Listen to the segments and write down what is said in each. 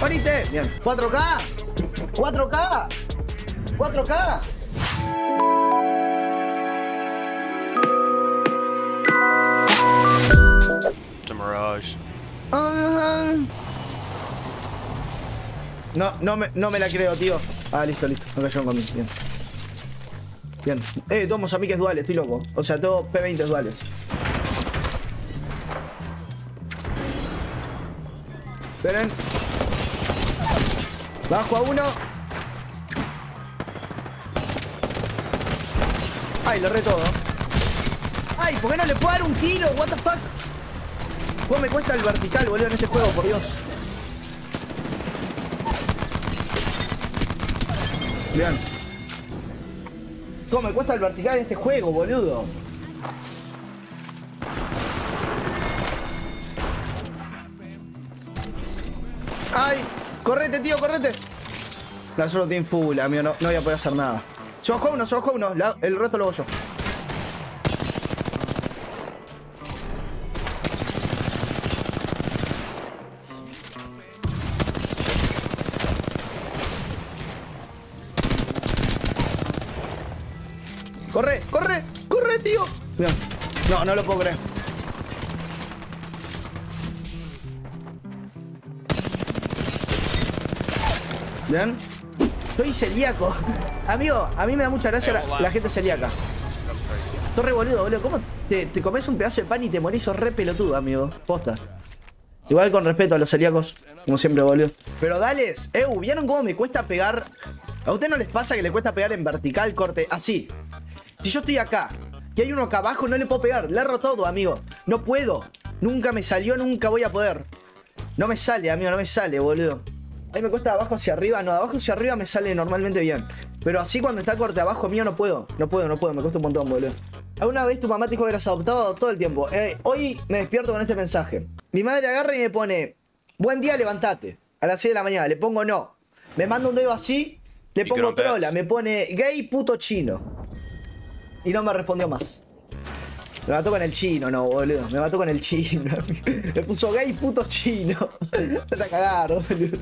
¡Morite! Bien. 4K. 4K. 4K. The Mirage. Ah. No, no me, no me la creo, tío. Ah, listo, listo. Me cayó conmigo. Bien. Bien. Eh, todos Mozambiques duales, estoy loco. O sea, todos P20 duales. Esperen. Bajo a uno. Ay, lo re todo. Ay, ¿por qué no le puedo dar un tiro? What the fuck? ¿Cómo me cuesta el vertical, boludo, en este juego, por Dios? Bien. ¿Cómo me cuesta el vertical en este juego, boludo? ¡Ay! ¡Correte, tío, correte! La solo tiene full, amigo, no, no voy a poder hacer nada. Se bajó uno, se bajó uno. el resto lo hago yo. ¡Corre! ¡Corre! ¡Corre, tío! No, no lo puedo creer. Bien. Soy celíaco. Amigo, a mí me da mucha gracia la, gente celíaca. Sos re boludo, boludo. ¿Cómo te, te comes un pedazo de pan y te morís? Sos re pelotudo, amigo. Posta. Igual con respeto a los celíacos, como siempre, boludo. Pero dales, eh, ¿vieron cómo me cuesta pegar? ¿A usted no les pasa que le cuesta pegar en vertical, corte? Así. Si yo estoy acá y hay uno acá abajo, no le puedo pegar. Le erro todo, amigo. No puedo. Nunca me salió, nunca voy a poder. No me sale, amigo, no me sale, boludo. A mí me cuesta de abajo hacia arriba. No, de abajo hacia arriba me sale normalmente bien. Pero así cuando está corte abajo mío no puedo. No puedo, no puedo. Me cuesta un montón, boludo. ¿Alguna vez tu mamá te dijo que eras adoptado todo el tiempo? Eh, hoy me despierto con este mensaje. Mi madre agarra y me pone, buen día, levantate. A las 6 de la mañana. Le pongo no. Me manda un dedo así. Le pongo trola. Me pone gay puto chino. Y no me respondió más. Me mató con el chino, no, boludo. Me mató con el chino. Me puso gay puto chino. A cagar, boludo.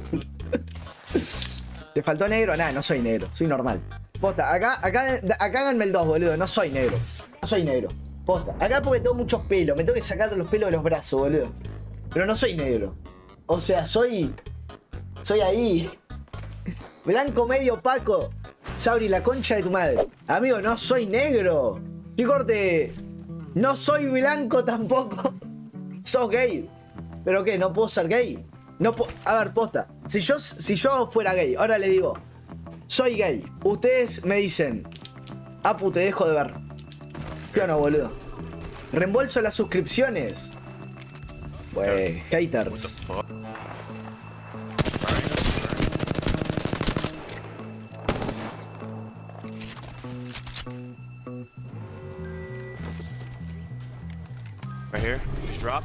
¿Te faltó negro? Nah, no soy negro. Soy normal. Posta, acá, acá, acá háganme el 2, boludo. No soy negro. No soy negro. Posta. Acá porque tengo muchos pelos. Me tengo que sacar los pelos de los brazos, boludo. Pero no soy negro. O sea, soy. Soy ahí. Blanco medio opaco. Sabri, la concha de tu madre. Amigo, no soy negro. Y corte. No soy blanco tampoco. Sos gay. ¿Pero qué? ¿No puedo ser gay? No A ver, posta. Si yo, si yo fuera gay, ahora le digo. Soy gay. Ustedes me dicen. Apu, te dejo de ver. ¿Qué o no, boludo? Reembolso las suscripciones. Wey, haters. Right here. Just drop.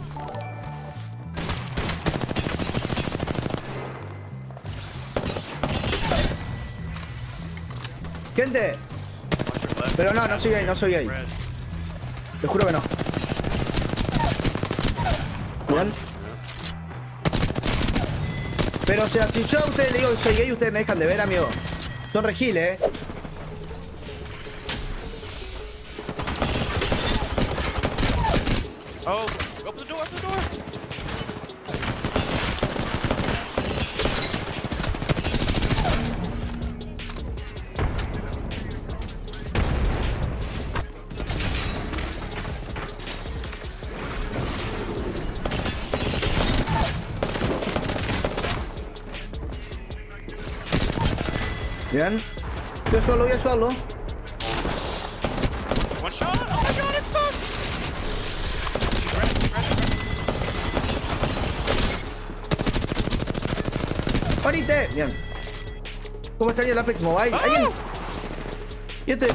Gente, pero no, no soy gay, no soy gay. Red. Te juro que no. Bien. Pero o sea, si yo a ustedes le digo que soy gay, ustedes me dejan de ver, amigo. Son regiles, eh. Oh, open the door, open the door. Bien. Suelo, voy a suelo. One shot. Oh my god, it's stuck. ¡Morite! Bien. ¿Cómo estaría el Apex Mobile? ¿Alguien? ¿Y este?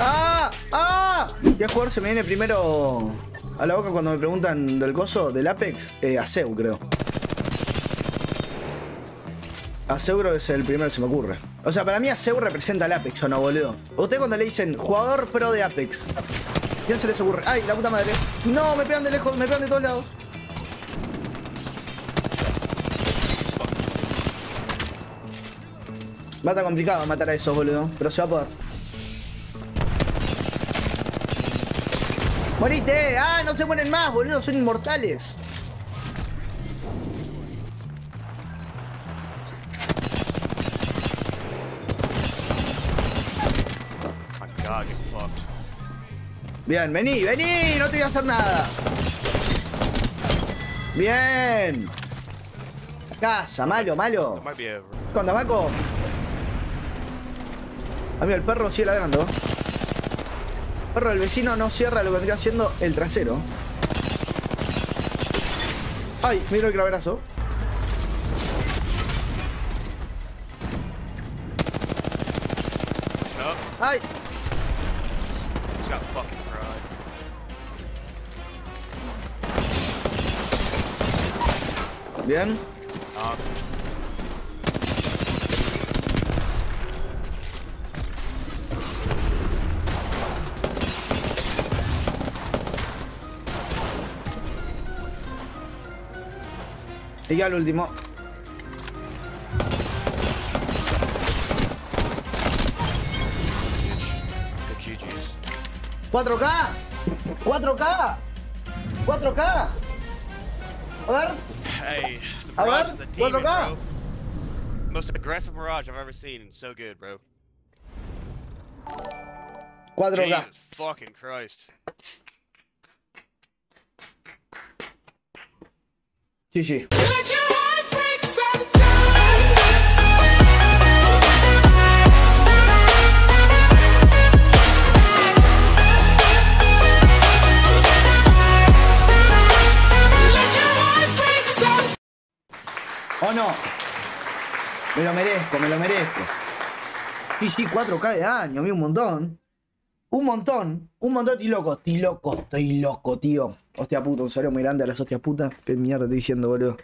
¡Ah! ¡Ah! ¿Qué jugador se me viene primero a la boca cuando me preguntan del coso, del Apex? Eh, creo. Aceu creo que es el primero que se me ocurre. O sea, para mí Aceu representa el Apex, ¿o no, boludo? Usted cuando le dicen jugador pro de Apex. ¿Quién se les ocurre? ¡Ay, la puta madre! No, me pegan de lejos, me pegan de todos lados. Va a estar complicado matar a esos, boludo. Pero se va a poder. ¡Morite! ¡Ah! No se mueren más, boludo. Son inmortales. Bien, vení, vení. No te voy a hacer nada. Bien. Casa, malo, malo. ¿Qué onda, Maco? Amigo, el perro sigue ladrando. El perro del vecino no cierra lo que vendría haciendo el trasero. Ay, mira el claverazo. No, Ay, bien. Y ya el último. good GG's. 4K. 4K. 4K. A ver. Hey, the A Mirage is a demon, bro. Most aggressive Mirage I've ever seen. and So good, bro. 4K. Jesus fucking Christ. GG. ¿O no? Me lo merezco, me lo merezco. GG 4K de año, vi un montón. Un montón, un montón, estoy loco, estoy loco, estoy loco, tío. Hostia puta, un saludo muy grande a las hostias putas. ¿Qué mierda estoy diciendo, boludo?